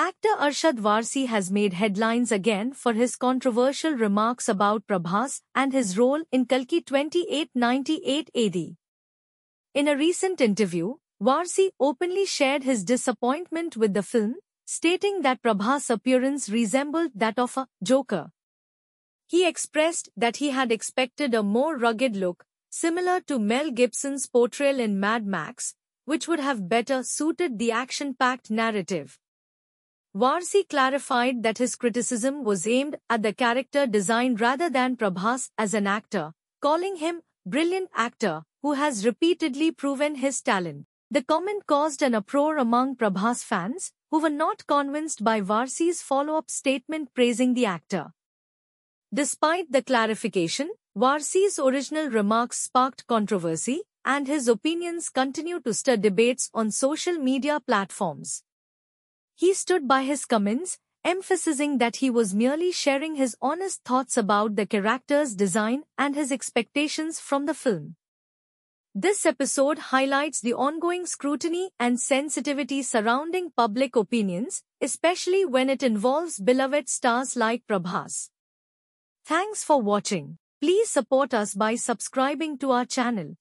Actor Arshad Warsi has made headlines again for his controversial remarks about Prabhas and his role in Kalki 2898 AD. In a recent interview, Warsi openly shared his disappointment with the film, stating that Prabhas' appearance resembled that of a Joker. He expressed that he had expected a more rugged look, similar to Mel Gibson's portrayal in Mad Max, which would have better suited the action-packed narrative. Warsi clarified that his criticism was aimed at the character design rather than Prabhas as an actor, calling him brilliant actor who has repeatedly proven his talent. The comment caused an uproar among Prabhas fans, who were not convinced by Warsi's follow-up statement praising the actor. Despite the clarification, Warsi's original remarks sparked controversy, and his opinions continue to stir debates on social media platforms. He stood by his comments, emphasizing that he was merely sharing his honest thoughts about the character's design and his expectations from the film. This episode highlights the ongoing scrutiny and sensitivity surrounding public opinions, especially when it involves beloved stars like Prabhas. Thanks for watching. Please support us by subscribing to our channel.